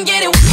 and get it.